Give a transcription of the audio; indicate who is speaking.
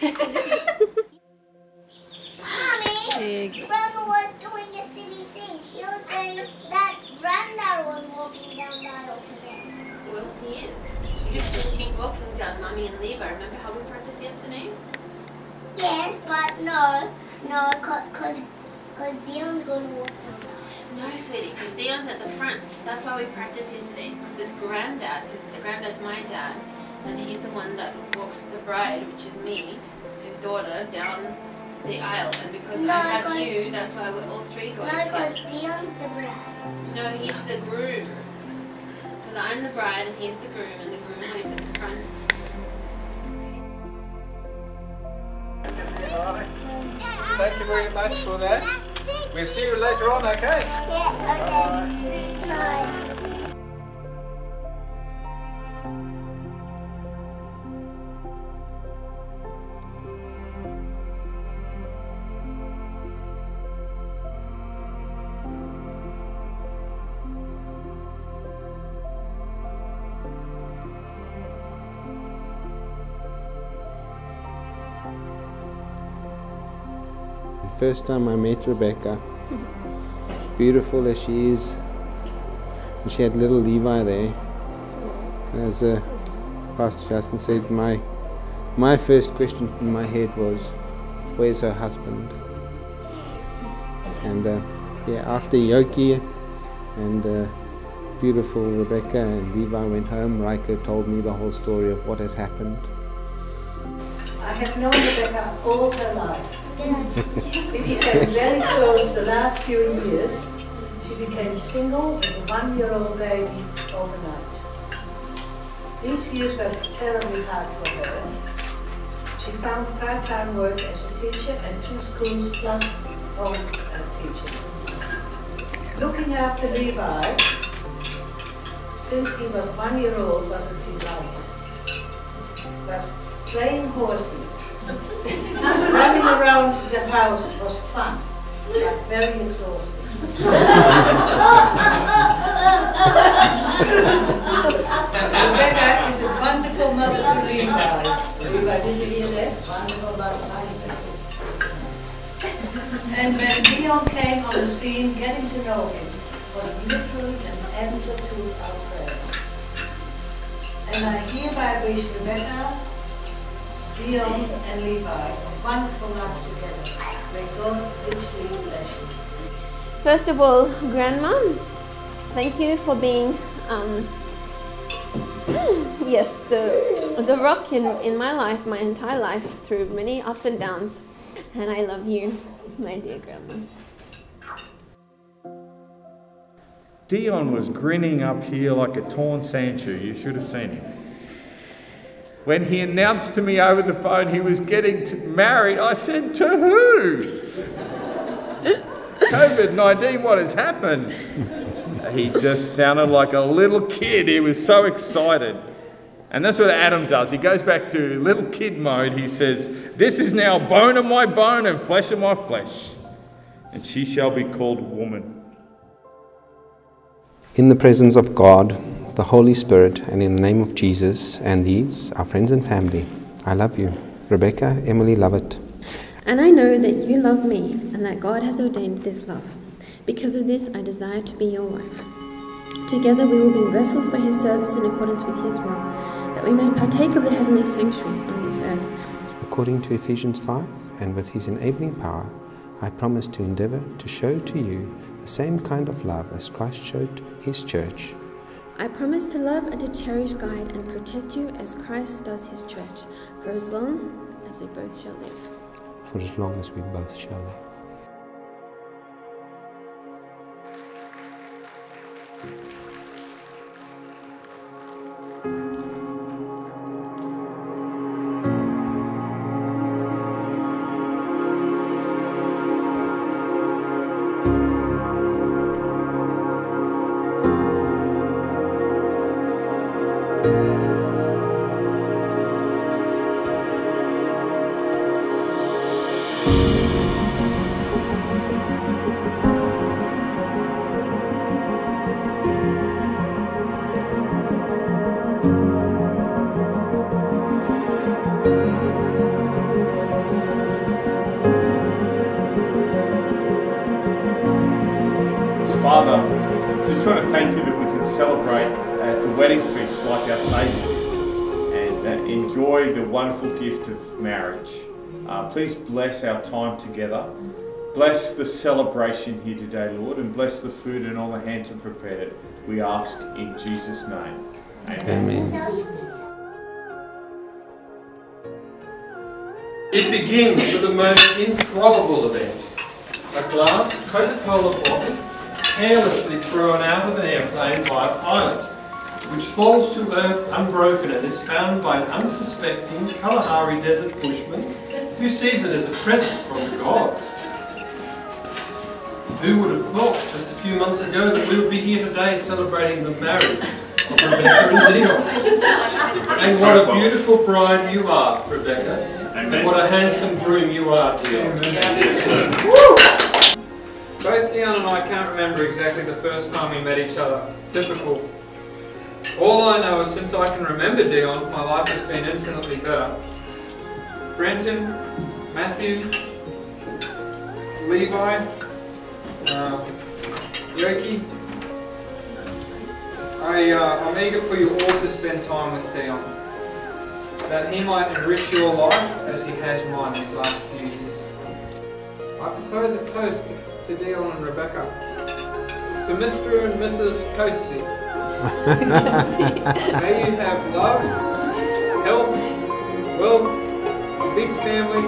Speaker 1: Mommy, Grandma was doing a silly thing. She was saying that Granddad was walking down the aisle today.
Speaker 2: Well, he is. He's walking, walking down Mummy and Levi. Remember how we practiced yesterday?
Speaker 1: Yes, but no, no, cause, cause Deon's going to walk down the aisle.
Speaker 2: No, sweetie, because Deon's at the front. That's why we practiced yesterday. It's because it's Granddad, because the Granddad's my dad, and he's the one that walks the bride, which is me, his daughter, down the aisle. And because
Speaker 1: No,
Speaker 2: I have
Speaker 1: 'cause-
Speaker 2: you, that's why we're all three going
Speaker 1: No,
Speaker 2: going
Speaker 1: cause. Deon's the bride.
Speaker 2: No, he's the groom. Because I'm the bride and he's the groom, and the groom waits at the front.
Speaker 3: Thank you very much for that. We'll see you later on, okay?
Speaker 1: Yeah, okay. Bye.
Speaker 4: First time I met Rebecca, beautiful as she is, and she had little Levi there. As uh, Pastor Justin said, my my first question in my head was, "Where's her husband?" And uh, yeah, after Yoki and uh, beautiful Rebecca and Levi went home, Riker told me the whole story of what has happened.
Speaker 5: I have known Rebecca all her life. We became very close the last few years. She became single with a one-year-old baby overnight. These years were terribly hard for her. She found part-time work as a teacher and two schools plus home uh, teaching. Looking after Levi, since he was one year old, was a delight. But playing horsey around the house was fun, but very exhausting. Rebecca is a wonderful mother to Levi. Levi, did you hear that? Wonderful mother. And when Leon came on the scene, getting to know him was literally an answer to our prayers. And I hereby wish Rebecca Deon and Levi, a wonderful life together. May God richly bless you.
Speaker 2: First of all, Grandma, thank you for being, um, yes, the, the rock in, in my life, my entire life, through many ups and downs. And I love you, my dear Grandma.
Speaker 6: Deon was grinning up here like a torn sandshrew. You should have seen him. When he announced to me over the phone he was getting married, I said, To who? COVID 19, what has happened? He just sounded like a little kid. He was so excited. And that's what Adam does. He goes back to little kid mode. He says, This is now bone of my bone and flesh of my flesh, and she shall be called woman.
Speaker 4: In the presence of God, the Holy Spirit, and in the name of Jesus and these, our friends and family, I love you. Rebecca Emily Lovett.
Speaker 2: And I know that you love me and that God has ordained this love. Because of this, I desire to be your wife. Together we will be vessels for his service in accordance with his will, that we may partake of the heavenly sanctuary on this earth.
Speaker 4: According to Ephesians 5, and with his enabling power, I promise to endeavor to show to you the same kind of love as Christ showed his church.
Speaker 2: I promise to love and to cherish, guide, and protect you as Christ does his church, for as long as we both shall live.
Speaker 4: for as long as we both shall live.
Speaker 6: Thank you that we can celebrate at the wedding feast like our Saviour and uh, enjoy the wonderful gift of marriage. Uh, please bless our time together. Bless the celebration here today, Lord, and bless the food and all the hands who prepared it. We ask in Jesus' name. Amen.
Speaker 4: Amen.
Speaker 7: It begins with the most improbable event. A glass Coca-Cola bottle carelessly thrown out of an airplane by a pilot, which falls to earth unbroken and is found by an unsuspecting Kalahari desert bushman who sees it as a present from the gods. Who would have thought just a few months ago that we would be here today celebrating the marriage of Rebecca and Deon? And what a beautiful bride you are, Rebecca. And what a handsome groom you are, Deon.
Speaker 8: Both Deon and I can't remember exactly the first time we met each other. Typical. All I know is since I can remember Deon, my life has been infinitely better. Brenton, Matthew, Levi, uh, Yoki. I, uh, I'm eager for you all to spend time with Deon. That he might enrich your life as he has mine these last few years. I propose a toast to Deon and Rebecca. To Mr. and Mrs. Coatsy. May you have love, health, wealth, a big family,